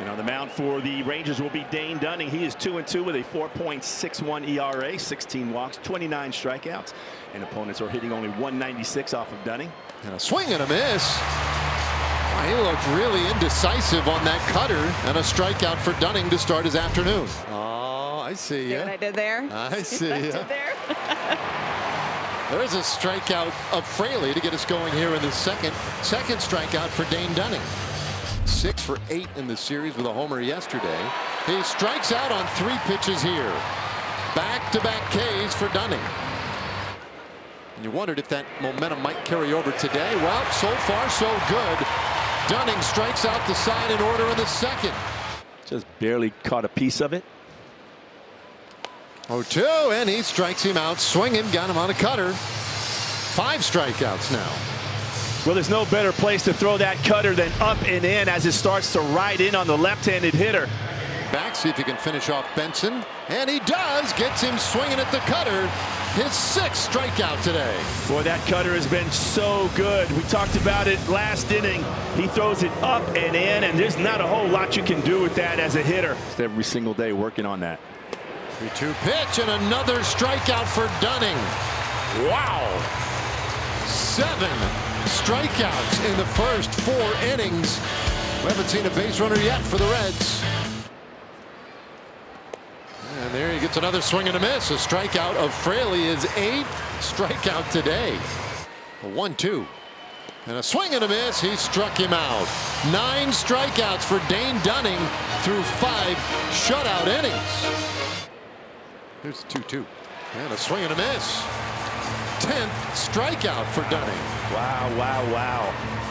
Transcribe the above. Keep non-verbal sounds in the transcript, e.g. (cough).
And on the mound for the Rangers will be Dane Dunning. He is 2 and 2 with a 4.61 ERA, 16 walks, 29 strikeouts, and opponents are hitting only 196 off of Dunning. And a swing and a miss. He looked really indecisive on that cutter and a strikeout for Dunning to start his afternoon. Oh, I see See ya. what I did there? I (laughs) see what I there? (laughs) There's a strikeout of Fraley to get us going here in the second. Second strikeout for Dane Dunning. Six for eight in the series with a homer yesterday. He strikes out on three pitches here. Back-to-back Ks for Dunning. And you wondered if that momentum might carry over today. Well, so far so good. Dunning strikes out the side in order in the second. Just barely caught a piece of it. 0-2, and he strikes him out swinging, got him on a cutter. Five strikeouts now. Well, there's no better place to throw that cutter than up and in as it starts to ride in on the left-handed hitter. Back, see if he can finish off Benson. And he does. Gets him swinging at the cutter. His sixth strikeout today. Boy, that cutter has been so good. We talked about it last inning. He throws it up and in, and there's not a whole lot you can do with that as a hitter. Just every single day working on that. 3-2 pitch and another strikeout for Dunning. Wow. Seven strikeouts in the first four innings. We haven't seen a base runner yet for the Reds. And there he gets another swing and a miss. A strikeout of Fraley is eighth strikeout today. A one-two. And a swing and a miss. He struck him out. Nine strikeouts for Dane Dunning through five shutout innings. Here's 2-2. And a swing and a miss. 10th strikeout for Dunning. Wow, wow, wow.